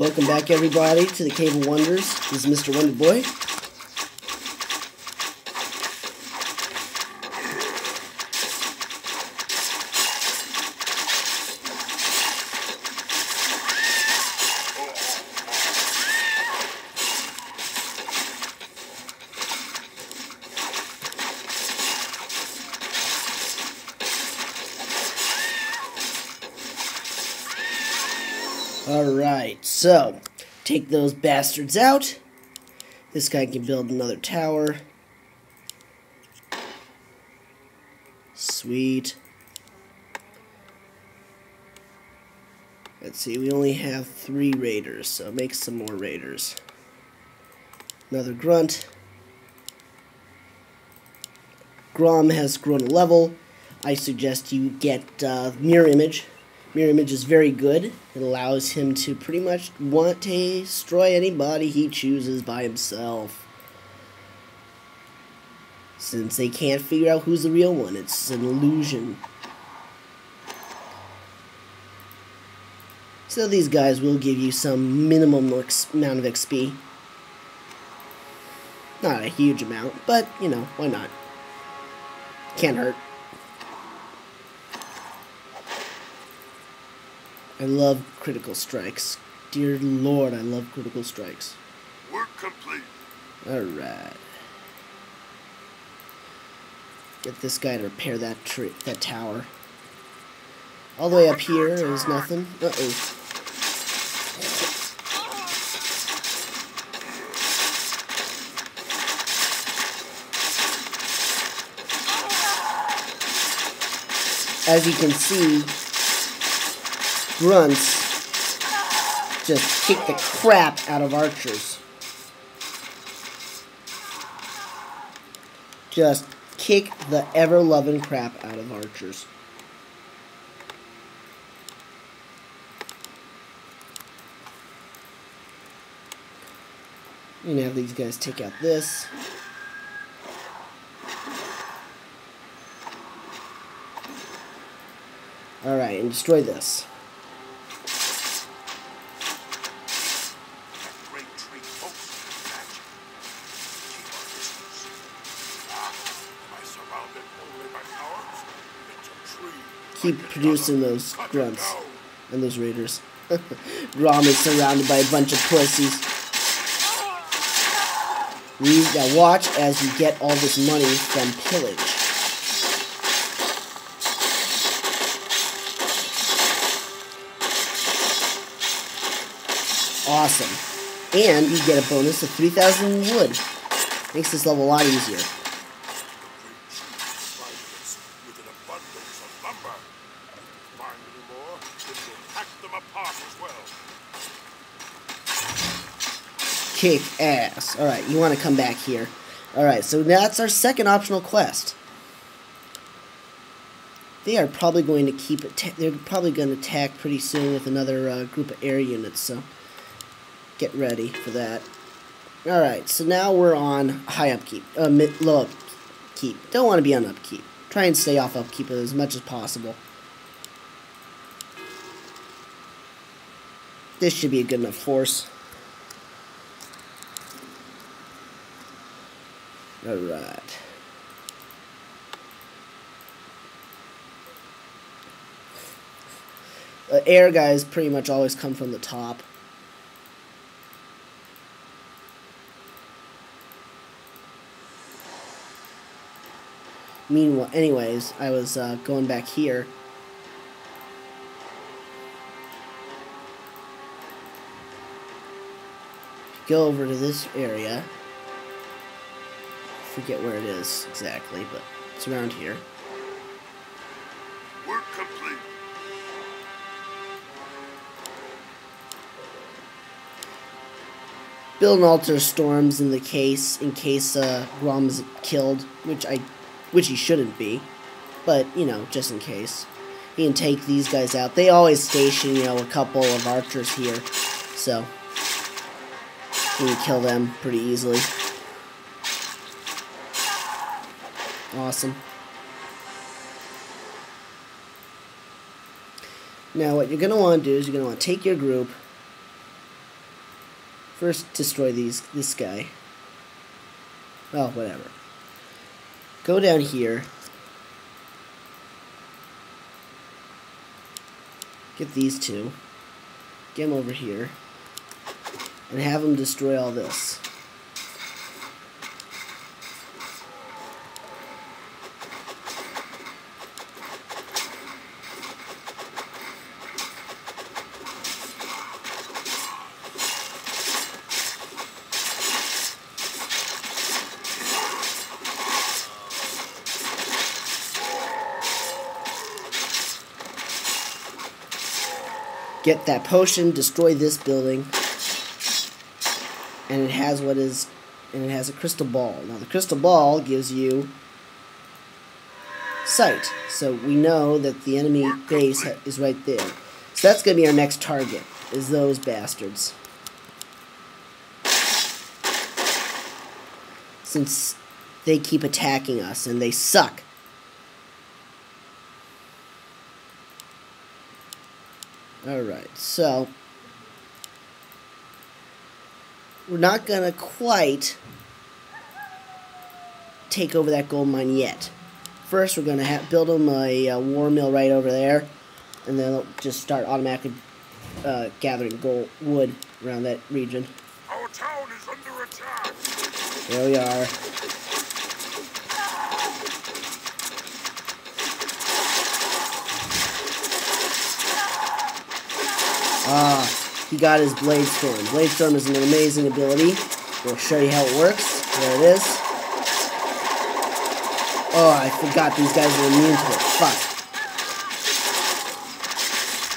Welcome back, everybody, to the Cave of Wunders. This is Mr. Wunder Alright, so take those bastards out. This guy can build another tower. Sweet. Let's see, we only have three raiders, so make some more raiders. Another grunt. Grom has grown a level. I suggest you get uh, Mirror Image. Mirror Image is very good. It allows him to pretty much want to destroy anybody he chooses by himself. Since they can't figure out who's the real one, it's an illusion. So these guys will give you some minimum amount of XP. Not a huge amount, but, you know, why not? Can't hurt. I love critical strikes. Dear Lord, I love critical strikes. Work complete. Alright. Get this guy to repair that tree, that tower. All the way up here is nothing. Uh-oh. As you can see, grunts just kick the crap out of archers. Just kick the ever-loving crap out of archers. You can have these guys take out this. Alright, and destroy this. Keep producing those grunts and those raiders. Grom is surrounded by a bunch of pussies. Now watch as we get all this money from pillage. Awesome. And you get a bonus of 3,000 wood. Makes this level a lot easier. Kick ass. Alright, you want to come back here. Alright, so that's our second optional quest. They are probably going to keep it. They're probably going to attack pretty soon with another uh, group of air units, so get ready for that. Alright, so now we're on high upkeep. Uh, mid, low upkeep. Don't want to be on upkeep. Try and stay off upkeep as much as possible. This should be a good enough force. Alright. The air guys pretty much always come from the top. Meanwhile, anyways, I was uh, going back here. Go over to this area forget where it is exactly, but it's around here. Work complete. Build an altar storms in the case in case uh, Grom's killed, which I, which he shouldn't be, but you know, just in case. He can take these guys out. They always station, you know, a couple of archers here, so we can kill them pretty easily. Awesome. Now what you're going to want to do is you're going to want to take your group First, destroy these this guy. Well, whatever. Go down here. Get these two. Get them over here. And have them destroy all this. Get that potion, destroy this building, and it has what is, and it has a crystal ball. Now the crystal ball gives you sight, so we know that the enemy base is right there. So that's going to be our next target, is those bastards. Since they keep attacking us, and they suck. Alright, so we're not going to quite take over that gold mine yet. First, we're going to build them a, a, war mill right over there, and then they'll just start automatically uh, gathering gold wood around that region. Our town is under attack. There we are. Ah, he got his Blade Storm. Blade Storm is an amazing ability. We'll show you how it works. There it is. Oh, I forgot these guys are immune to it. Fuck.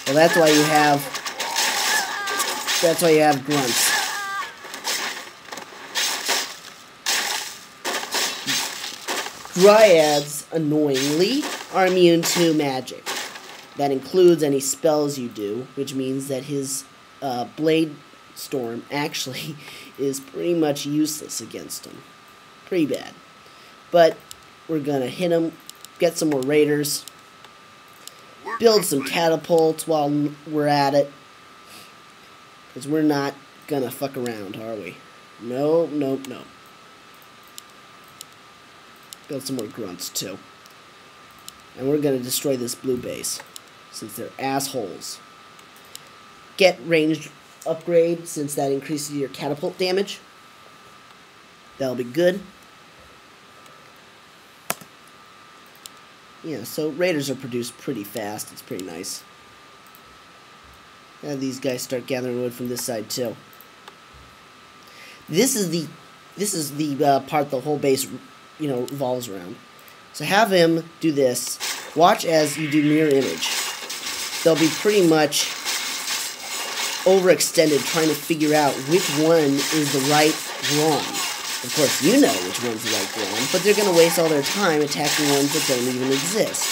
Well, that's why you have... That's why you have grunts. Dryads, annoyingly, are immune to magic. That includes any spells you do, which means that his uh, Blade Storm actually is pretty much useless against him. Pretty bad. But we're going to hit him, get some more raiders, build some catapults while we're at it. Because we're not going to fuck around, are we? No, no, no. Build some more grunts, too. And we're going to destroy this blue base since they're assholes. Get ranged upgrade since that increases your catapult damage. That'll be good. Yeah, so raiders are produced pretty fast. It's pretty nice. And these guys start gathering wood from this side too. This is the this is the uh, part the whole base, you know, revolves around. So have him do this. Watch as you do mirror image they'll be pretty much overextended trying to figure out which one is the right one. Of course, you know which one's the right one, but they're going to waste all their time attacking ones that don't even exist.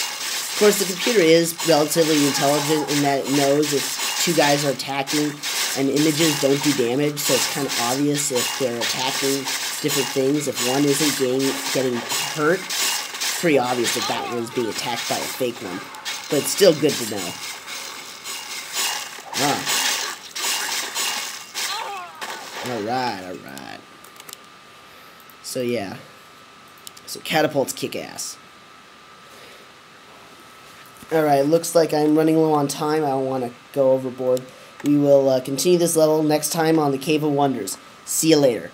Of course, the computer is relatively intelligent in that it knows if two guys are attacking and images don't do damage, so it's kind of obvious if they're attacking different things. If one isn't getting, getting hurt, it's pretty obvious that that one's being attacked by a fake one. But it's still good to know. Alright, alright. So yeah. So catapults kick ass. Alright, looks like I'm running low on time. I don't want to go overboard. We will uh, continue this level next time on the Cave of Wunders. See you later.